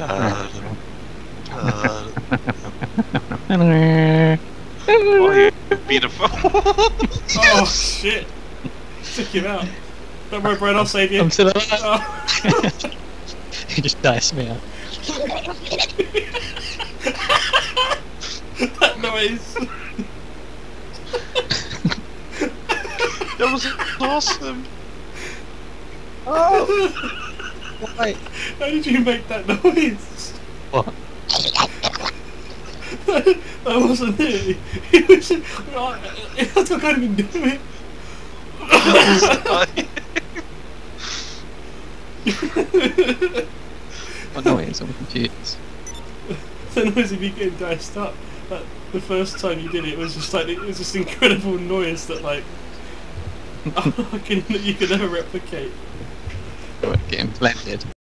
Uh, uh, oh, you beautiful. Oh shit! Took him out. Don't worry, Brian, I'll save you. I'm still alive. Oh. he just diced me out. that noise. that was awesome. Why? How did you make that noise? What? that wasn't it. It was. I can't even do it. What noise? I'm confused. the noise of you getting diced up. Like, the first time you did it, it was just like it was this incredible noise that like I can, you could never replicate. What, getting blended.